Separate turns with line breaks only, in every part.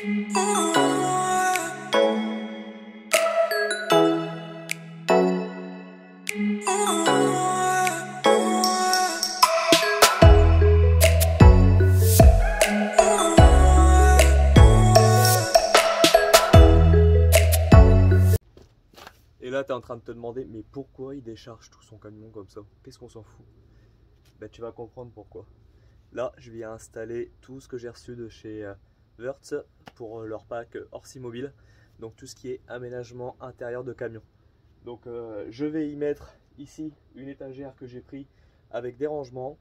Et là, tu es en train de te demander, mais pourquoi il décharge tout son camion comme ça? Qu'est-ce qu'on s'en fout? Ben, Tu vas comprendre pourquoi. Là, je viens installer tout ce que j'ai reçu de chez euh, pour euh, leur pack Orsi Mobile. Donc tout ce qui est aménagement intérieur de camion. Donc euh, je vais y mettre ici une étagère que j'ai pris avec des rangements.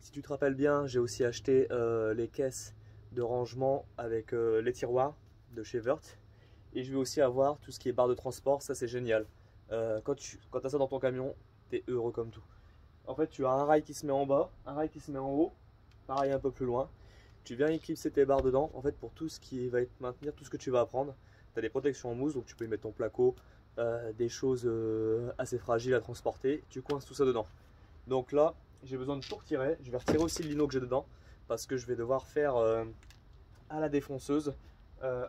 Si tu te rappelles bien, j'ai aussi acheté les caisses de rangement avec les tiroirs de chez Wurtz. Et je vais aussi avoir tout ce qui est barre de transport, ça c'est génial. quand tu as ça dans ton camion, tu es heureux comme tout. En fait, tu as un rail qui se met en bas, un rail qui se met en haut, pareil un peu plus loin. Tu viens éclipser tes barres dedans, en fait pour tout ce qui va te maintenir, tout ce que tu vas apprendre. Tu as des protections en mousse, donc tu peux y mettre ton placo, euh, des choses euh, assez fragiles à transporter. Tu coinces tout ça dedans. Donc là, j'ai besoin de tout retirer. Je vais retirer aussi le lino que j'ai dedans, parce que je vais devoir faire euh, à la défonceuse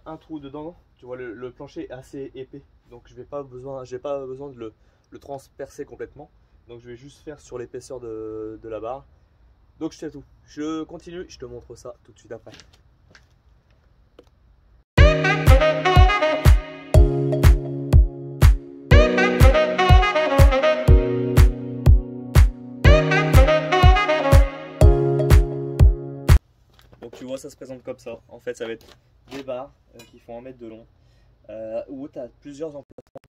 un trou dedans. Tu vois, le, plancher est assez épais, donc je n'ai pas besoin, de le transpercer complètement. Donc je vais juste faire sur l'épaisseur de, la barre. Donc je tout. Je continue, je te montre ça tout de suite après. Donc tu vois ça se présente comme ça. En fait ça va être des barres euh, qui font un mètre de long. Euh, où tu as plusieurs emplacements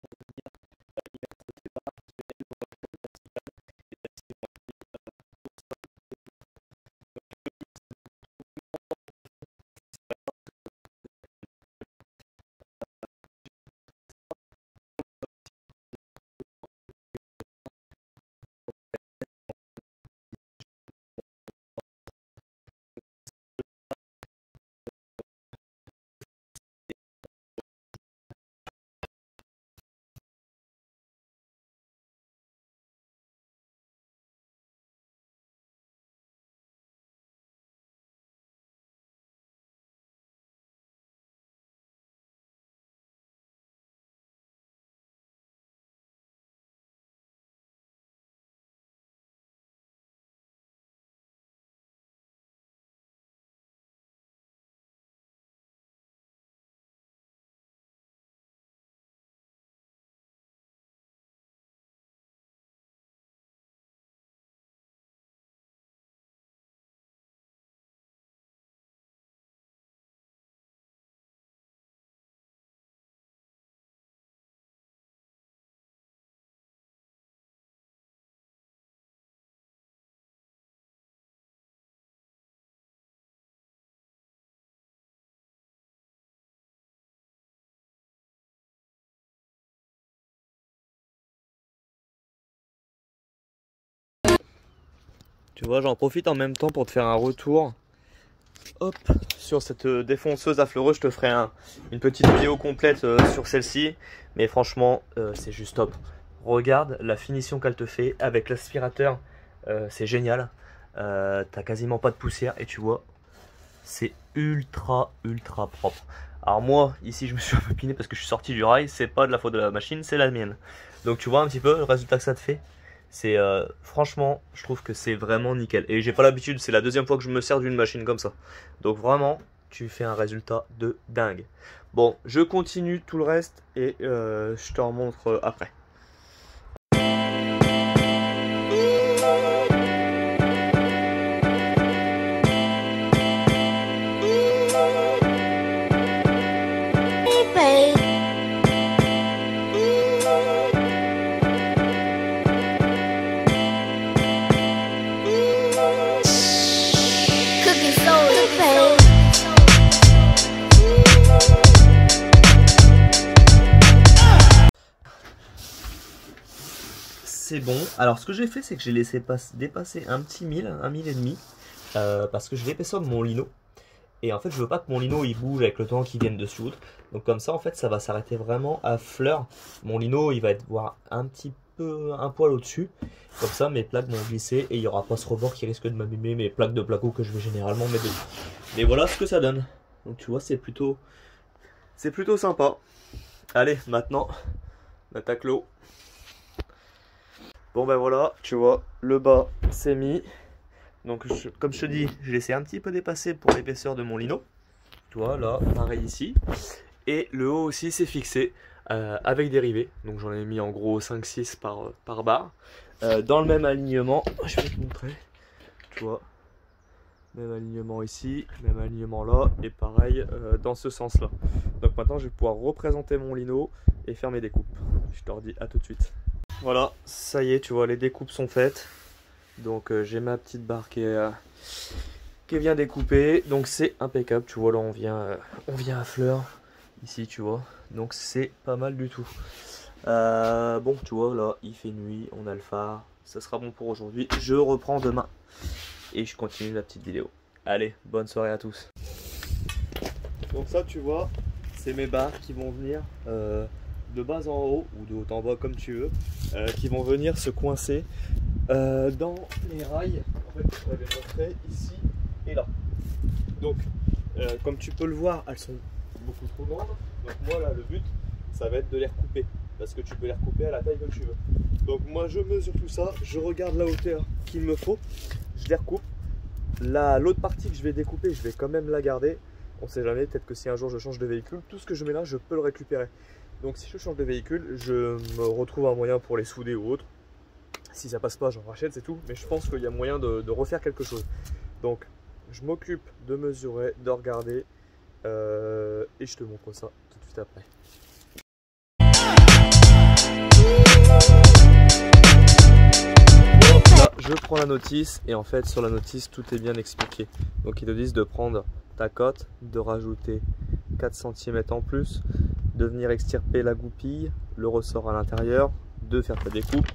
Tu vois, j'en profite en même temps pour te faire un retour. Hop, sur cette euh, défonceuse à fleureux, je te ferai une petite vidéo complète euh, sur celle-ci. Mais franchement, euh, c'est juste top. Regarde la finition qu'elle te fait avec l'aspirateur. c'est génial. T'as quasiment pas de poussière et tu vois, c'est ultra, ultra propre. Alors moi, ici, je me suis un peu piné parce que je suis sorti du rail. C'est pas de la faute de la machine, c'est la mienne. Donc tu vois un petit peu le résultat que ça te fait? C'est euh, franchement, je trouve que c'est vraiment nickel. Et j'ai pas l'habitude, c'est la deuxième fois que je me sers d'une machine comme ça. Donc vraiment, tu fais un résultat de dingue. Bon, je continue tout le reste et euh, je te remontre euh, après. Bon. Alors ce que j'ai fait, c'est que j'ai laissé dépasser un petit mille, un mille et demi, euh, parce que je l'épaisseur de mon lino. Et en fait, je veux pas que mon lino il bouge avec le temps qui vienne dessus. Donc comme ça, en fait, ça va s'arrêter vraiment à fleur. Mon lino, il va être voir un petit peu, un poil au-dessus. Comme ça, mes plaques vont glisser et il y aura pas ce rebord qui risque de m'abîmer mes plaques de placo que je vais généralement mettre dessus. Mais voilà ce que ça donne. Donc tu vois, c'est plutôt, c'est plutôt sympa. Allez, maintenant, on attaque l'eau. Bon ben voilà, tu vois, le bas c'est mis. Donc comme je te dis, j'ai laissé un petit peu dépasser pour l'épaisseur de mon lino. Tu vois, là, pareil ici. Et le haut aussi c'est fixé euh, avec dérivé. Donc j'en ai mis en gros 5-6 par, par barre. Euh, dans le même alignement, je vais te montrer. Tu vois, même alignement ici, même alignement là, et pareil euh, dans ce sens là. Donc maintenant je vais pouvoir représenter mon lino et faire mes découpes. Je te redis à tout de suite. Voilà, ça y est, tu vois, les découpes sont faites. Donc euh, j'ai ma petite barre qui est, découpée. Donc c'est impeccable, tu vois, là on vient, on vient à fleur. Ici, tu vois. Donc c'est pas mal du tout. bon, tu vois, là, il fait nuit, on a le phare. Ça sera bon pour aujourd'hui. Je reprends demain et je continue la petite vidéo. Allez, bonne soirée à tous. Donc ça, tu vois, c'est mes barres qui vont venir euh, de bas en haut ou de haut en bas comme tu veux, euh, qui vont venir se coincer euh, dans les rails. En fait, je ici et là. Donc, comme tu peux le voir, elles sont beaucoup trop grandes. Donc moi là, le but, ça va être de les recouper parce que tu peux les recouper à la taille que tu veux. Donc moi je mesure tout ça, je regarde la hauteur qu'il me faut, je les recoupe. L'autre partie que je vais découper, je vais quand même la garder. On sait jamais, peut-être que si un jour je change de véhicule, tout ce que je mets là, je peux le récupérer. Donc si je change de véhicule, je me retrouve un moyen pour les souder ou autre. Si ça passe pas, j'en rachète, c'est tout. Mais je pense qu'il y a moyen de, refaire quelque chose. Donc je m'occupe de mesurer, de regarder. Euh, et je te montre ça tout de suite après. je prends la notice et en fait sur la notice tout est bien expliqué. Donc ils te disent de prendre ta cote, de rajouter 4 cm en plus, de venir extirper la goupille, le ressort à l'intérieur, de faire ta découpe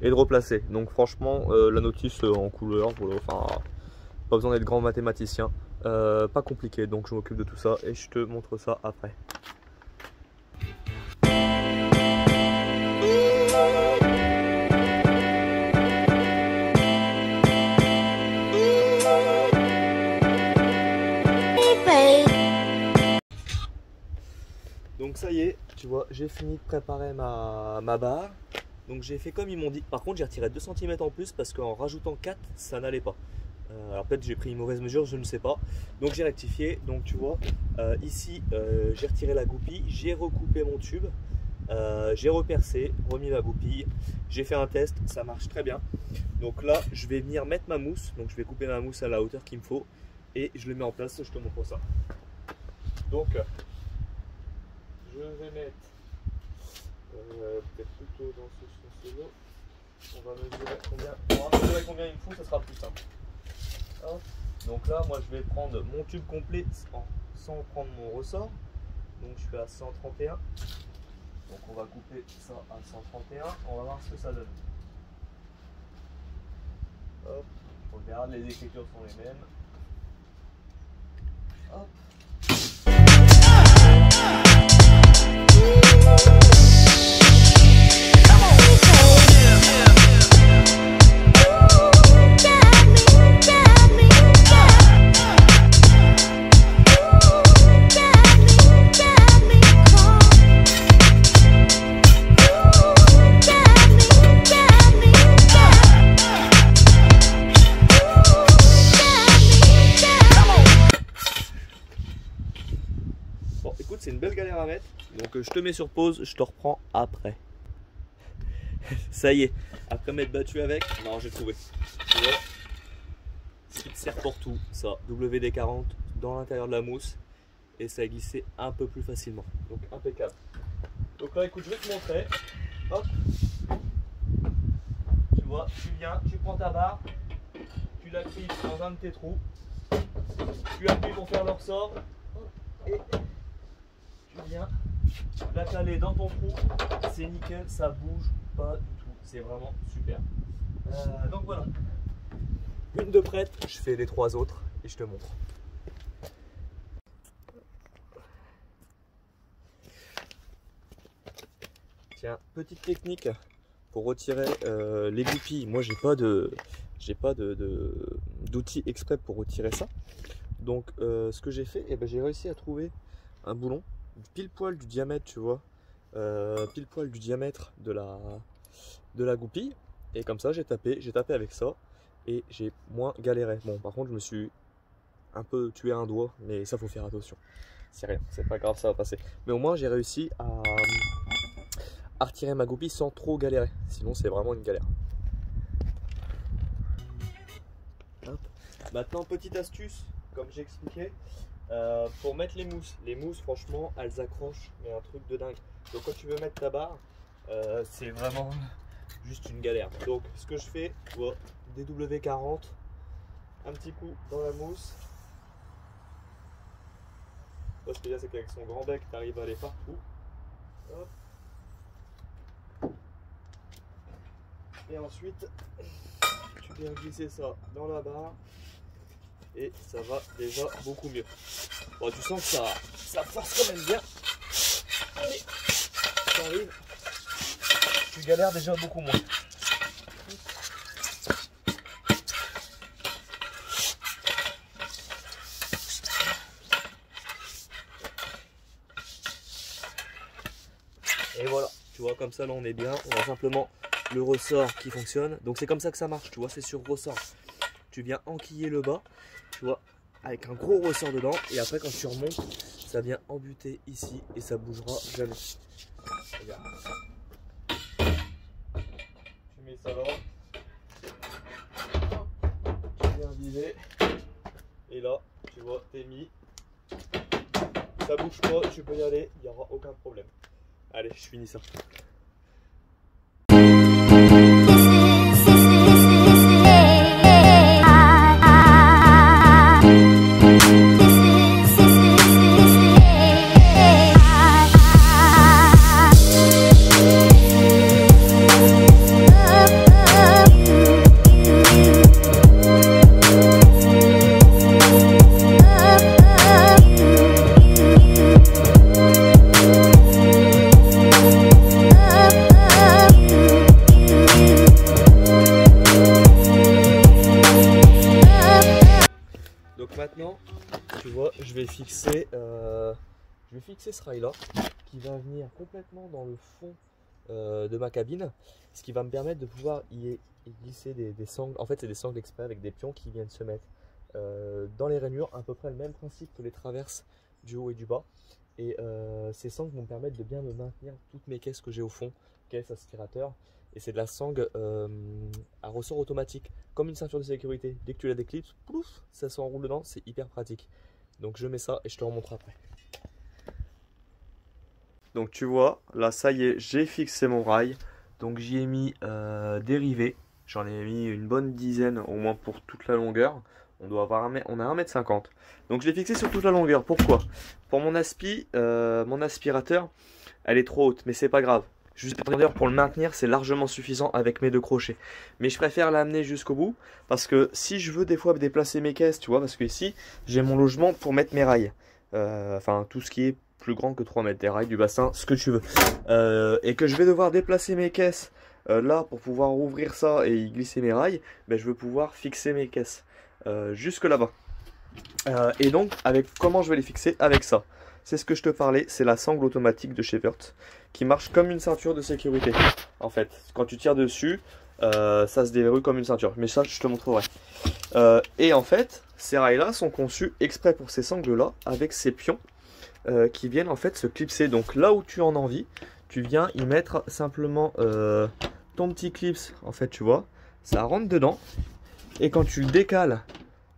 et de replacer. Donc franchement euh, la notice en couleur, enfin pas besoin d'être grand mathématicien, euh, pas compliqué donc je m'occupe de tout ça et je te montre ça après. Ça y est, tu vois, j'ai fini de préparer ma, barre. Donc j'ai fait comme ils m'ont dit. Par contre, j'ai retiré 2 cm en plus parce qu'en rajoutant 4, ça n'allait pas. Euh, alors peut-être j'ai pris une mauvaise mesure, je ne sais pas. Donc j'ai rectifié. Donc tu vois, euh, ici, euh, j'ai retiré la goupille, j'ai recoupé mon tube, j'ai repercé, remis ma goupille. J'ai fait un test, ça marche très bien. Donc là, je vais venir mettre ma mousse. Donc je vais couper ma mousse à la hauteur qu'il me faut. Et je le mets en place, je te montre ça. Donc je vais mettre euh, peut-être plutôt dans ce sens-là. On va mesurer combien, on va mesurer combien il me faut, ça sera plus simple. Donc là, moi je vais prendre mon tube complet sans prendre mon ressort. Donc je suis à 131. Donc on va couper ça à 131. On va voir ce que ça donne. Hop, regarde, les écritures sont les mêmes. Hop. Donc euh, je te mets sur pause, je te reprends après. ça y est, après m'être battu avec, non j'ai trouvé. Tu vois, il sert pour tout, ça, WD-40 dans l'intérieur de la mousse et ça a glissé un peu plus facilement. Donc impeccable. Donc là écoute, je vais te montrer. Hop. Tu vois, tu viens, tu prends ta barre, tu la crises dans un de tes trous, tu appuies pour faire le ressort tu viens la caler dans ton trou, c'est nickel, ça bouge pas du tout, c'est vraiment super. Euh, donc voilà, une de prête, je fais les trois autres et je te montre. Tiens, petite technique pour retirer euh, les goupilles. Moi, j'ai pas de, j'ai pas de d'outils exprès pour retirer ça. Donc euh, ce que j'ai fait, eh ben, j'ai réussi à trouver un boulon pile poil du diamètre, tu vois, euh, pile poil du diamètre de la, de la goupille. Et comme ça, j'ai tapé, j'ai tapé avec ça et j'ai moins galéré. Bon, par contre, je me suis un peu tué un doigt, mais ça faut faire attention. C'est rien, c'est pas grave, ça va passer. Mais au moins, j'ai réussi à, à retirer ma goupille sans trop galérer. Sinon, c'est vraiment une galère. Maintenant, petite astuce, comme j'ai expliqué, euh, pour mettre les mousses. Les mousses, franchement, elles accrochent, mais un truc de dingue. Donc, quand tu veux mettre ta barre, euh, c'est vraiment juste une galère. Donc, ce que je fais, vois, DW40, un petit coup dans la mousse. ce qu'il y a, c'est qu'avec son grand bec, tu arrives à aller partout. Et ensuite, tu viens glisser ça dans la barre et ça va déjà beaucoup mieux. Bon, tu sens que ça, ça force quand même bien. Allez. Tu galères déjà beaucoup moins. Et voilà, tu vois, comme ça là on est bien. On a simplement le ressort qui fonctionne. Donc c'est comme ça que ça marche, tu vois, c'est sur ressort. Tu viens enquiller le bas avec un gros ressort dedans. Et après, quand tu remontes, ça vient embuter ici et ça bougera jamais. Regarde. Tu mets ça là. Tu viens viser. Et là, tu vois, t'es mis. Ça bouge pas, tu peux y aller, il n'y aura aucun problème. Allez, je finis ça. Fixer ce rail là qui va venir complètement dans le fond euh, de ma cabine, ce qui va me permettre de pouvoir y, glisser des, sangles. En fait, c'est des sangles exprès avec des pions qui viennent se mettre euh, dans les rainures, à peu près le même principe que les traverses du haut et du bas. Et ces sangles vont me permettre de bien me maintenir toutes mes caisses que j'ai au fond, caisse aspirateur. Et c'est de la sangle à ressort automatique, comme une ceinture de sécurité. Dès que tu la déclipses, pouf, ça s'enroule dedans, c'est hyper pratique. Donc je mets ça et je te remontre après. Donc tu vois, là ça y est, j'ai fixé mon rail. Donc j'y ai mis euh, dérivé. J'en ai mis une bonne dizaine au moins pour toute la longueur. On doit avoir un, on a 1m50. Donc je l'ai fixé sur toute la longueur. Pourquoi? Pour mon aspi, euh, mon aspirateur, elle est trop haute, mais c'est pas grave. Juste pour le maintenir, c'est largement suffisant avec mes deux crochets. Mais je préfère l'amener jusqu'au bout parce que si je veux des fois déplacer mes caisses, tu vois, parce que ici j'ai mon logement pour mettre mes rails. Euh, enfin, tout ce qui est plus grand que 3 mètres, des rails, du bassin, ce que tu veux. Euh, et que je vais devoir déplacer mes caisses euh, là pour pouvoir ouvrir ça et y glisser mes rails, ben, je veux pouvoir fixer mes caisses jusque là-bas. et donc, avec comment je vais les fixer? Avec ça. C'est ce que je te parlais, c'est la sangle automatique de chez qui marche comme une ceinture de sécurité. En fait, quand tu tires dessus, euh, ça se déverrouille comme une ceinture. Mais ça, je te montrerai. Euh, et en fait, ces rails-là sont conçus exprès pour ces sangles-là, avec ces pions euh, qui viennent en fait se clipser. Donc là où tu en as envie, tu viens y mettre simplement ton petit clips, en fait, tu vois. Ça rentre dedans. Et quand tu le décales,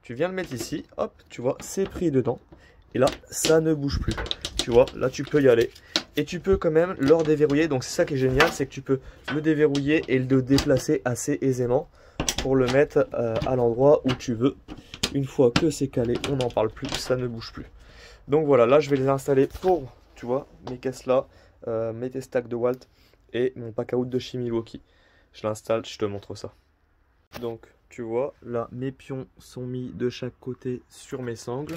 tu viens le mettre ici, hop, tu vois, c'est pris dedans. Et là, ça ne bouge plus. Tu vois, là, tu peux y aller. Et tu peux quand même le déverrouiller. Donc, c'est ça qui est génial, c'est que tu peux le déverrouiller et le déplacer assez aisément pour le mettre euh, à l'endroit où tu veux. Une fois que c'est calé, on n'en parle plus, ça ne bouge plus. Donc voilà, là, je vais les installer pour, tu vois, mes caisses là, euh, mes stacks de Walt et mon pack out de chez Milwaukee. Je l'installe, je te montre ça. Donc, tu vois, là, mes pions sont mis de chaque côté sur mes sangles.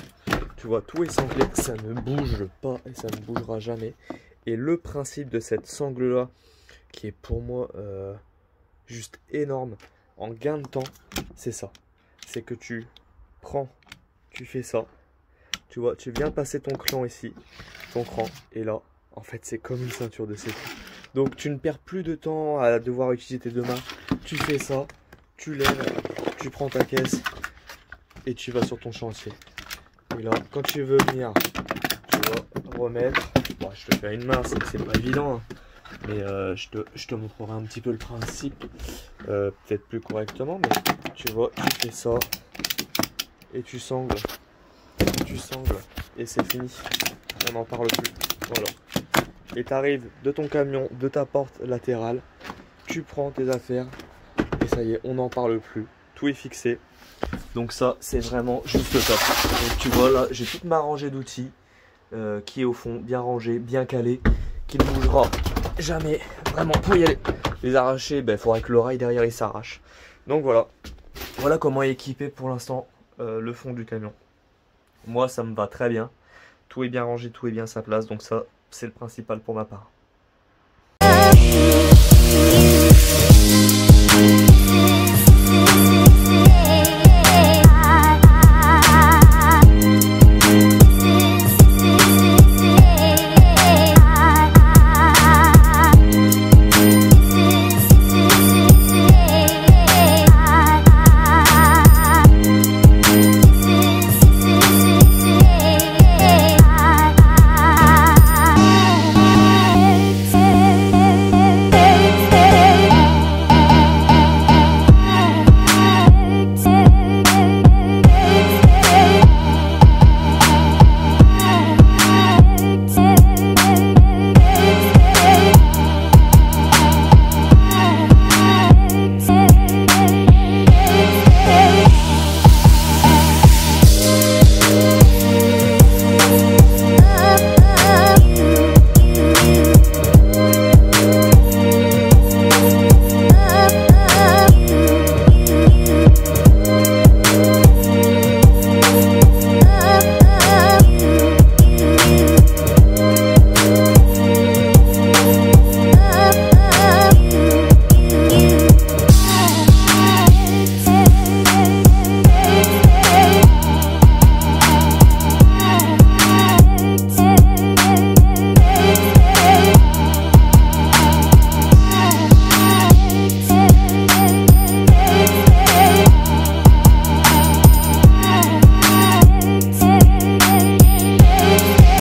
Tu vois, tout est sanglé, ça ne bouge pas et ça ne bougera jamais. Et le principe de cette sangle-là, qui est pour moi euh, juste énorme, en gain de temps, c'est ça. C'est que tu prends, tu fais ça, Tu vois, tu viens passer ton cran ici, ton cran, et là, en fait, c'est comme une ceinture de sécu. Donc, tu ne perds plus de temps à devoir utiliser tes deux mains. Tu fais ça, tu lèves, tu prends ta caisse, et tu vas sur ton chantier. Et là, quand tu veux venir, tu vas remettre. Bon, je te fais une main, c'est pas évident. Hein. Mais euh, je, te, je, te, montrerai un petit peu le principe, euh, peut-être plus correctement, mais tu vois, tu fais ça, et tu sangles, tu sangles, et c'est fini. On n'en parle plus. Voilà. Et tu arrives de ton camion, de ta porte latérale, tu prends tes affaires, et ça y est, on n'en parle plus. Tout est fixé. Donc ça, c'est vraiment juste top. Donc tu vois là, j'ai toute ma rangée d'outils euh, qui est au fond, bien rangée, bien calée, qui ne bougera jamais. Vraiment, pour y aller, les arracher, il ben, faudrait que l'oreille derrière il s'arrache. Donc voilà, voilà comment équiper pour l'instant euh, le fond du camion. Moi, ça me va très bien. Tout est bien rangé, tout est bien à sa place. Donc ça, c'est le principal pour ma part.